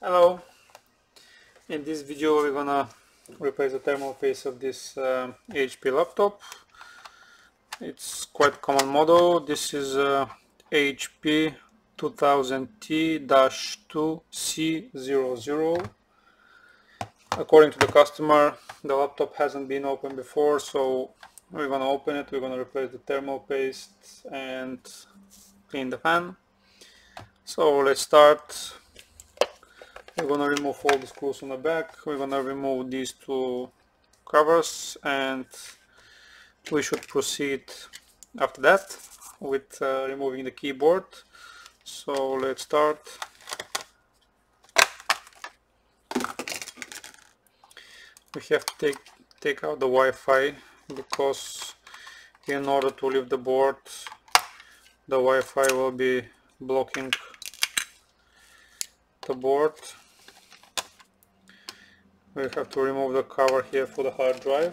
Hello! In this video we're gonna replace the thermal paste of this uh, HP laptop. It's quite common model. This is uh, HP 2000T-2C00. According to the customer, the laptop hasn't been opened before, so we're gonna open it, we're gonna replace the thermal paste and clean the fan. So let's start we're gonna remove all the screws on the back. We're gonna remove these two covers and we should proceed after that with uh, removing the keyboard. So let's start. We have to take take out the Wi-Fi because in order to leave the board the Wi-Fi will be blocking the board we have to remove the cover here for the hard drive.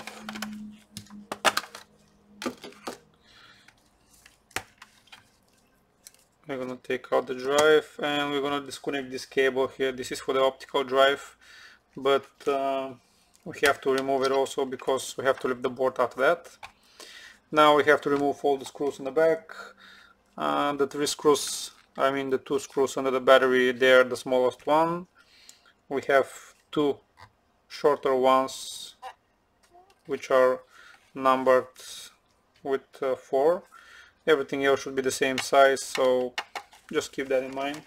We're gonna take out the drive and we're gonna disconnect this cable here. This is for the optical drive but uh, we have to remove it also because we have to leave the board after that. Now we have to remove all the screws in the back. Uh, the three screws I mean the two screws under the battery they're the smallest one. We have two shorter ones which are numbered with uh, 4 everything else should be the same size so just keep that in mind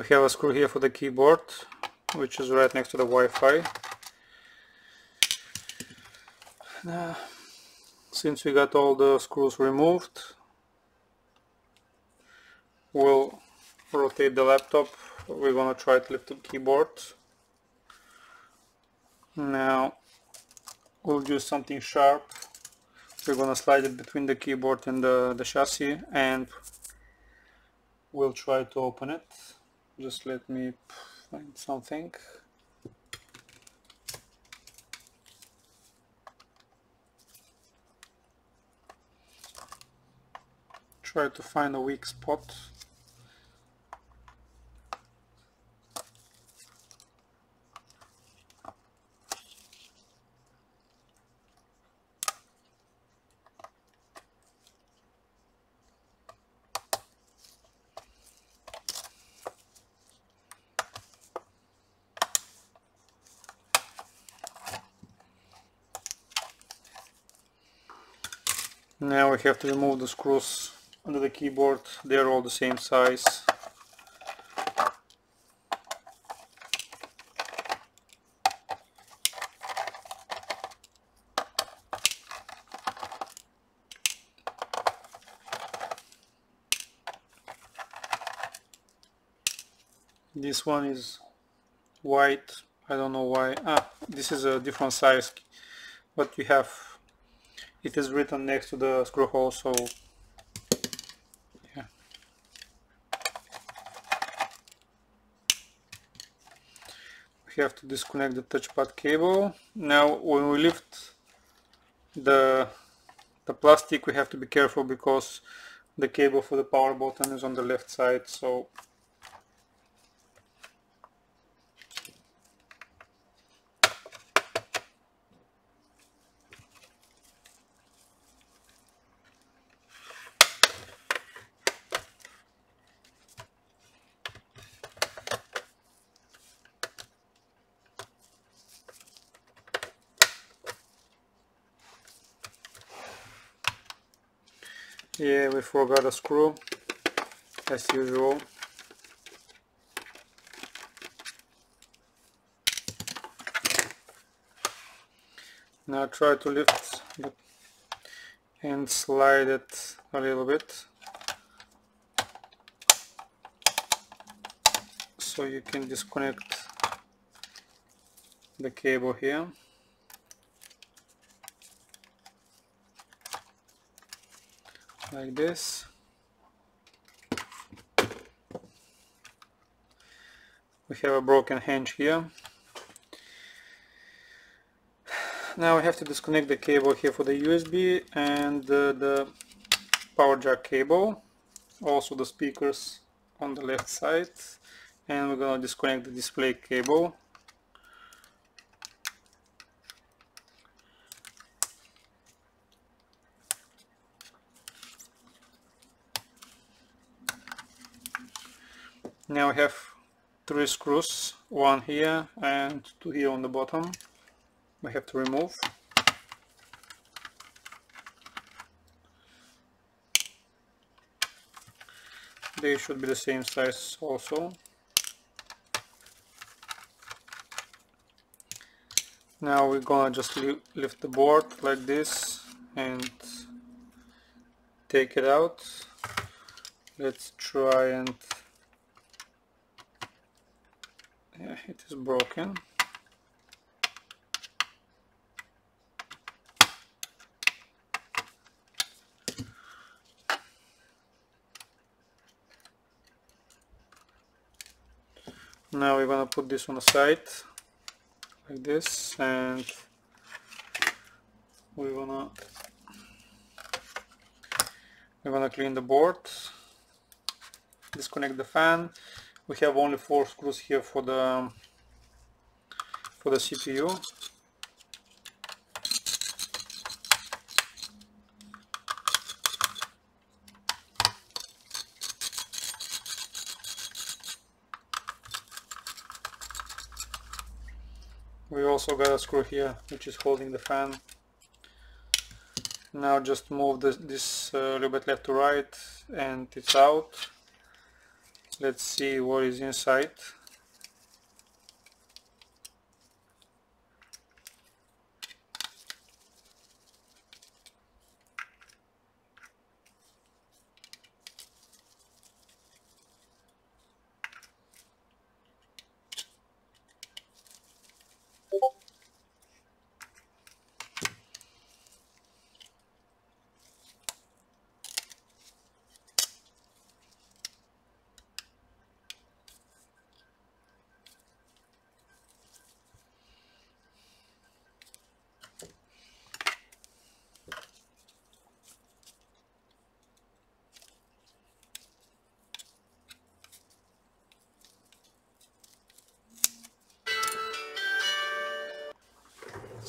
we have a screw here for the keyboard which is right next to the Wi-Fi. Uh, since we got all the screws removed we'll rotate the laptop. We're gonna try to lift the keyboard. Now we'll do something sharp. We're gonna slide it between the keyboard and the, the chassis and we'll try to open it just let me find something. Try to find a weak spot Now we have to remove the screws under the keyboard, they're all the same size. This one is white, I don't know why. Ah, this is a different size, but you have it is written next to the screw hole so yeah. We have to disconnect the touchpad cable. Now when we lift the the plastic we have to be careful because the cable for the power button is on the left side so forgot a screw as usual. Now try to lift and slide it a little bit so you can disconnect the cable here like this. We have a broken hinge here. Now we have to disconnect the cable here for the USB and the, the power jack cable. Also the speakers on the left side. And we're gonna disconnect the display cable now we have three screws one here and two here on the bottom. We have to remove. They should be the same size also. Now we're gonna just li lift the board like this and take it out. Let's try and yeah it is broken. Now we're gonna put this on the side like this and we're gonna we're gonna clean the board disconnect the fan we have only four screws here for the for the CPU we also got a screw here which is holding the fan. Now just move this, this uh, a little bit left to right and it's out let's see what is inside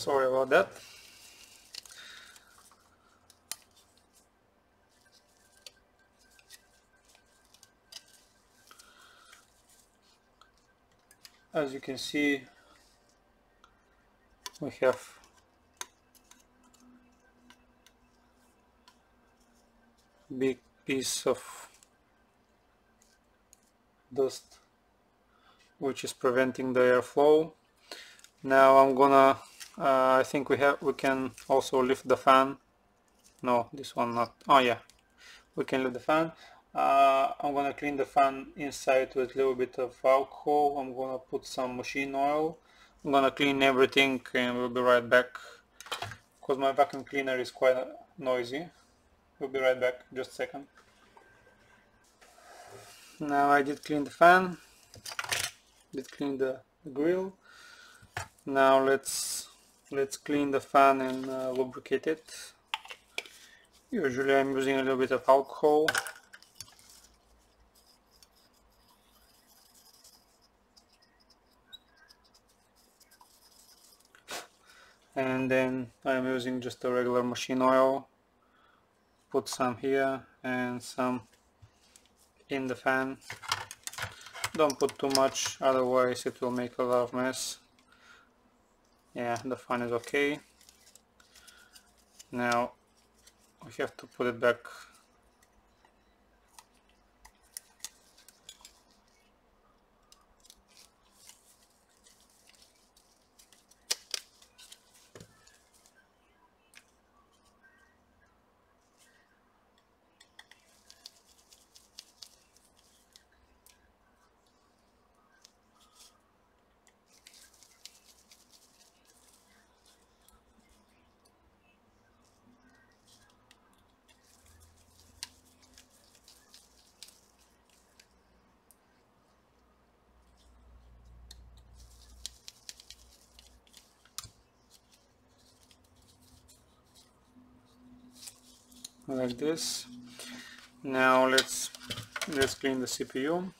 sorry about that. As you can see we have big piece of dust which is preventing the airflow. Now I'm gonna uh, I think we have we can also lift the fan. No this one not. Oh yeah. We can lift the fan. Uh, I'm gonna clean the fan inside with a little bit of alcohol. I'm gonna put some machine oil. I'm gonna clean everything and we'll be right back. Because my vacuum cleaner is quite noisy. We'll be right back. Just a second. Now I did clean the fan. Did clean the, the grill. Now let's let's clean the fan and uh, lubricate it. Usually I'm using a little bit of alcohol. And then I'm using just a regular machine oil. Put some here and some in the fan. Don't put too much otherwise it will make a lot of mess yeah the fan is okay. Now we have to put it back like this. Now let's let's clean the CPU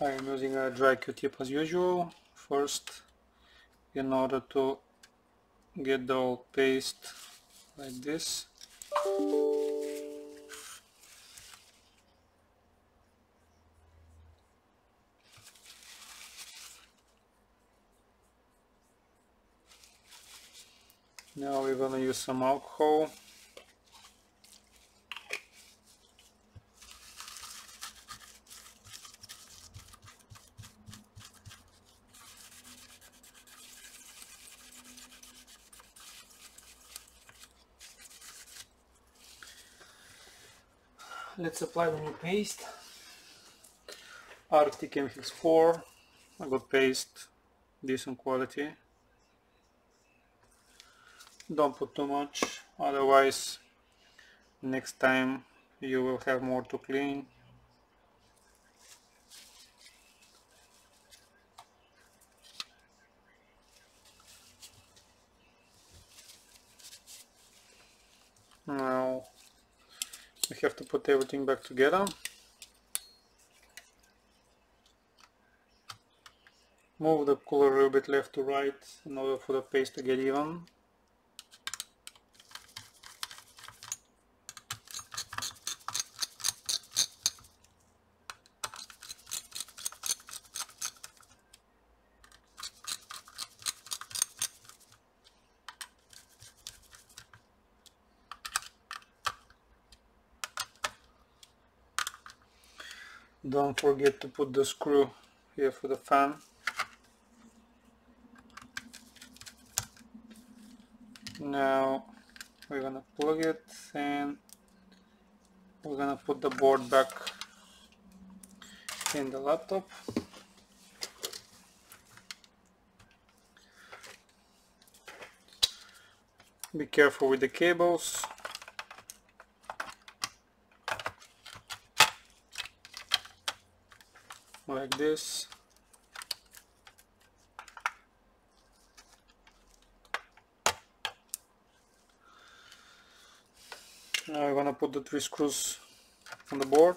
I'm using a dry Q-tip as usual. First in order to get the old paste like this. Now we're gonna use some alcohol let's apply the new paste. Arctic MX4 a good paste decent quality. Don't put too much otherwise next time you will have more to clean now we have to put everything back together. Move the cooler a little bit left to right in order for the paste to get even don't forget to put the screw here for the fan. Now we're gonna plug it and we're gonna put the board back in the laptop. Be careful with the cables like this. Now I'm gonna put the three screws on the board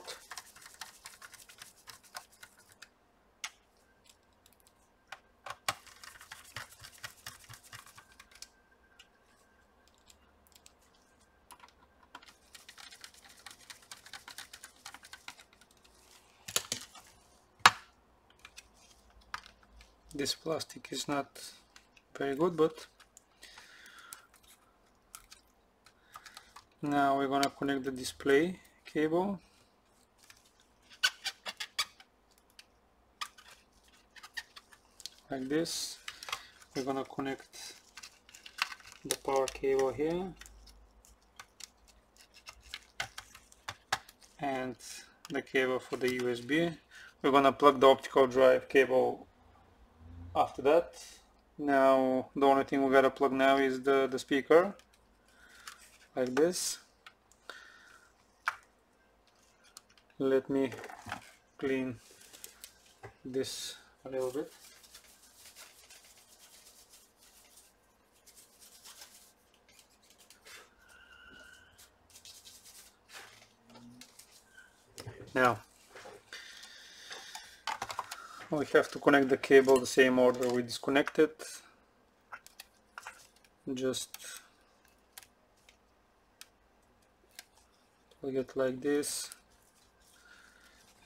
this plastic. Is not very good but now we're gonna connect the display cable. Like this. We're gonna connect the power cable here. And the cable for the USB we're gonna plug the optical drive cable after that now the only thing we gotta plug now is the, the speaker like this. Let me clean this a little bit. Now we have to connect the cable the same order we disconnected. Just plug it like this.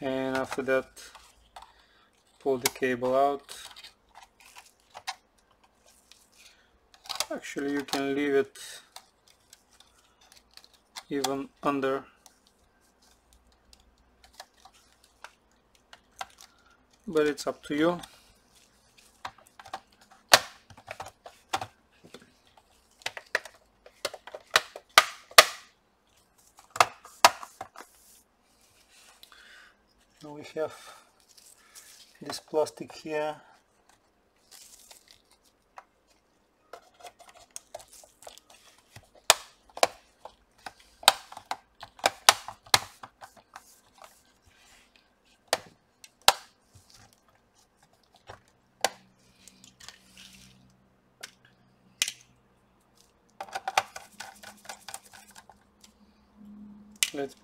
And after that pull the cable out. Actually you can leave it even under but it's up to you. Now we have this plastic here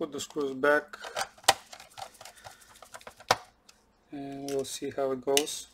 put the screws back. And we'll see how it goes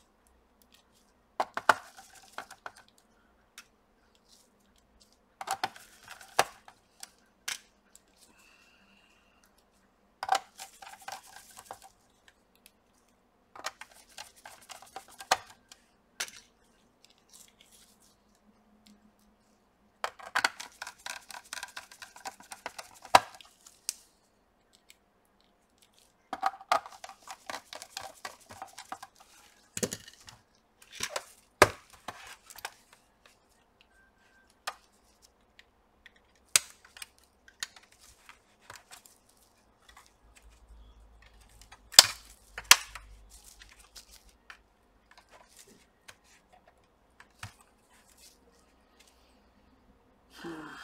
this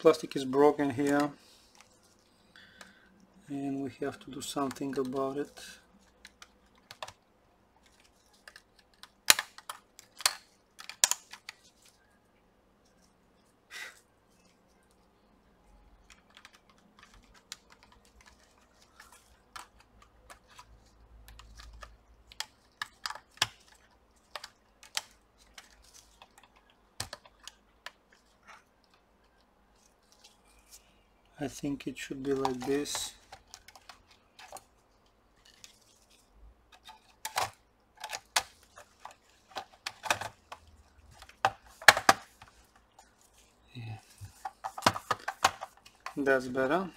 plastic is broken here. And we have to do something about it I think it should be like this yeah. that's better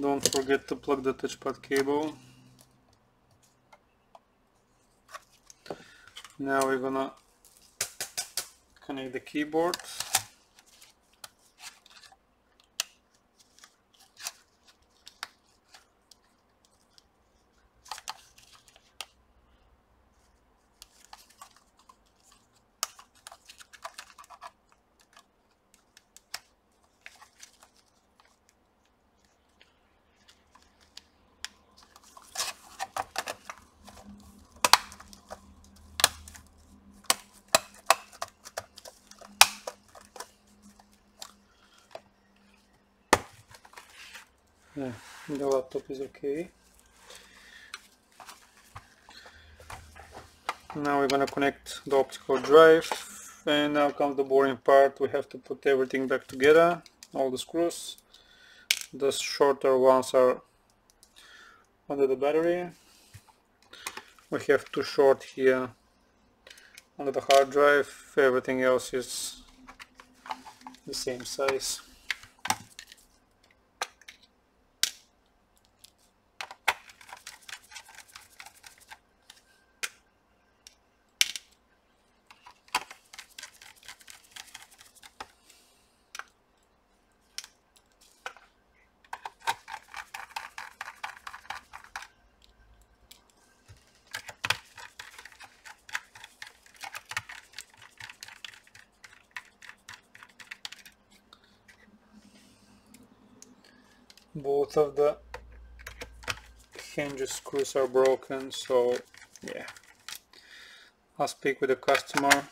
Don't forget to plug the touchpad cable. Now we're gonna connect the keyboard. yeah, the laptop is okay. Now we're gonna connect the optical drive and now comes the boring part. We have to put everything back together, all the screws. The shorter ones are under the battery. We have two short here under the hard drive. Everything else is the same size. Both of the hinge screws are broken so yeah. I'll speak with the customer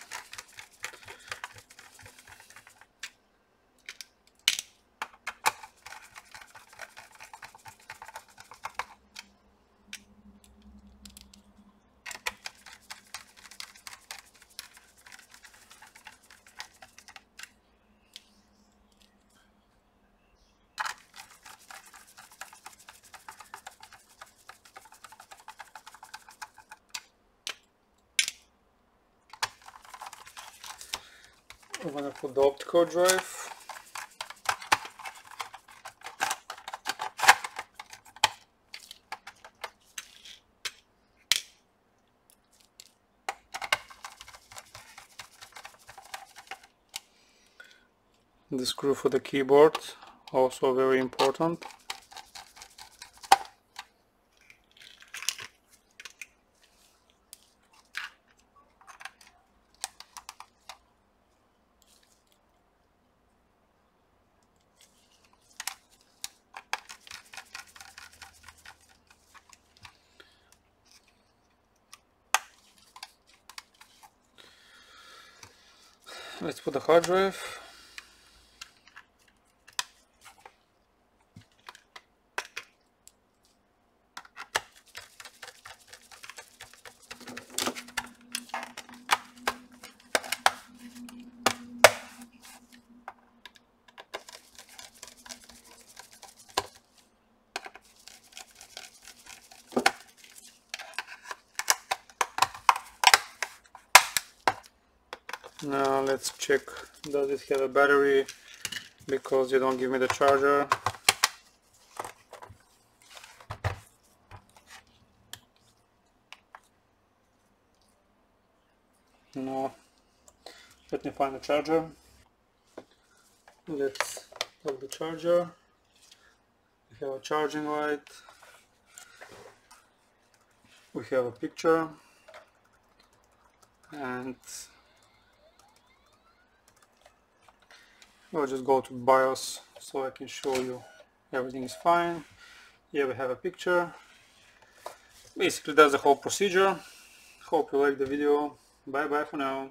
I'm gonna put the optical drive. The screw for the keyboard, also very important. Let's put the hard drive. Now let's check does it have a battery? Because you don't give me the charger. No. Let me find the charger. Let's plug the charger. We have a charging light. We have a picture. And I'll just go to BIOS so I can show you everything is fine. Here we have a picture. Basically that's the whole procedure. Hope you like the video. Bye bye for now.